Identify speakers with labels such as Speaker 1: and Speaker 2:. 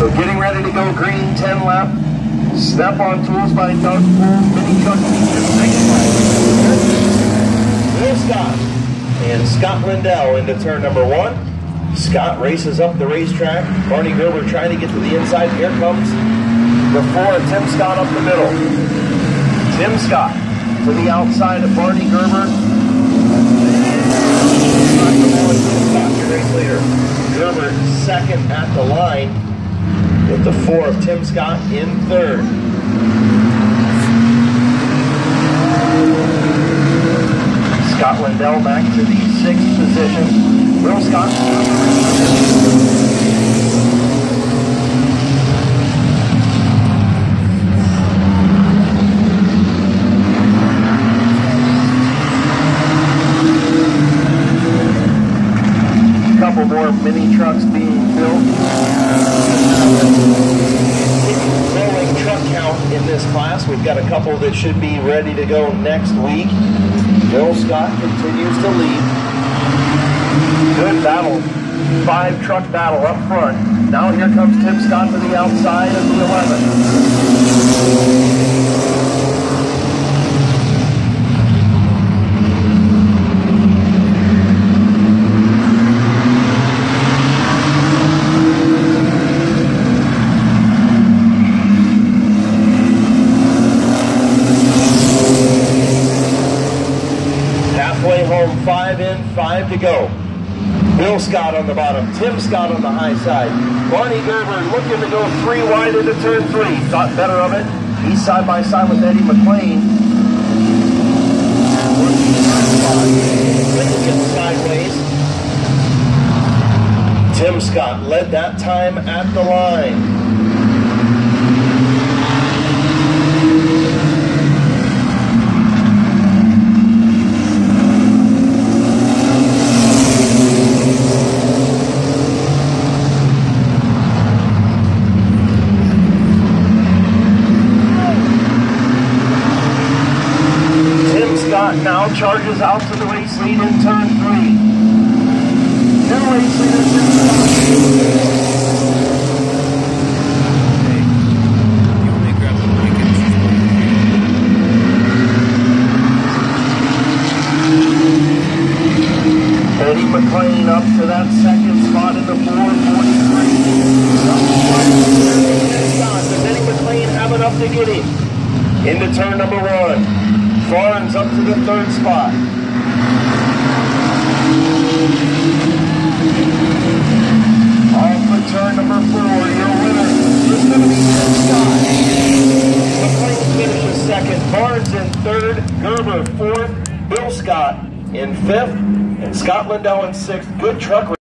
Speaker 1: So getting ready to go green, 10 left. Step on tools by Doug Poole. Mini next Will Scott and Scott Lindell into turn number one. Scott races up the racetrack. Barney Gerber trying to get to the inside. Here comes the four. Tim Scott up the middle. Tim Scott to the outside of Barney Gerber. Scott, race leader. Gerber second at the line with the four of Tim Scott in third. Scott Lindell back to the sixth position. Will Scott. Couple more mini trucks being We've got a couple that should be ready to go next week. Bill Scott continues to lead. Good battle. Five truck battle up front. Now here comes Tim Scott to the outside of the 11. Five in, five to go. Bill Scott on the bottom, Tim Scott on the high side. Barney Gerber looking to go three wide into turn three. Thought better of it. He's side by side with Eddie McLean. Sideways. Tim Scott led that time at the line. Tim Scott now charges out to the race lead in turn three. New race leader. Eddie McLean up to that second spot in the 443. Does Eddie McLean have enough to get him? Into turn number one. Barnes up to the third spot. Off for turn number four. Your winner is going to be Tim Scott. McLean finishes second. Barnes in third. Gerber fourth. Bill Scott in fifth. And Scott Lindell in sixth. Good truck.